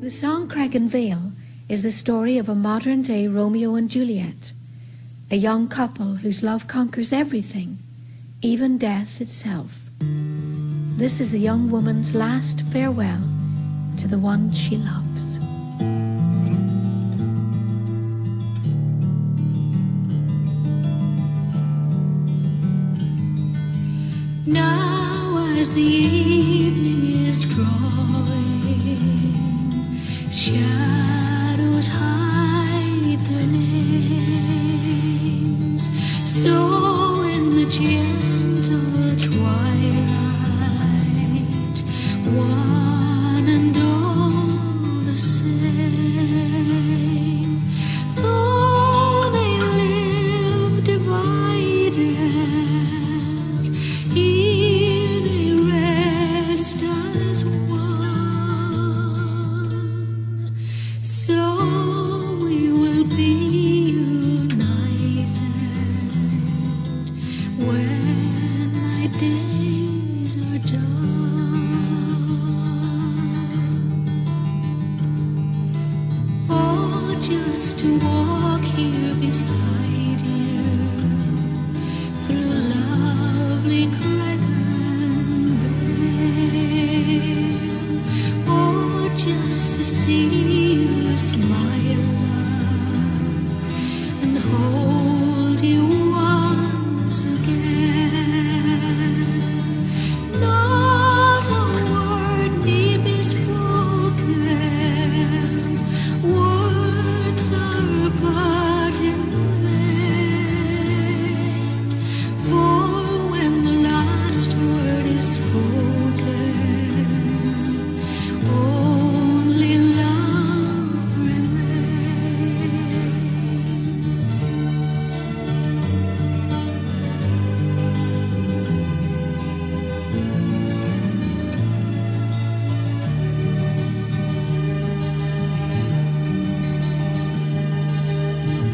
Creggan Vale is the story of a modern day Romeo and Juliet, a young couple whose love conquers everything, even death itself. This is the young woman's last farewell to the one she loves. Now, as the evening is drawing, shadows hide their names. So, in the gentle twilight, when my days are done. Oh, just to walk here beside you through lovely Creggan Vale. Oh, just to see you smile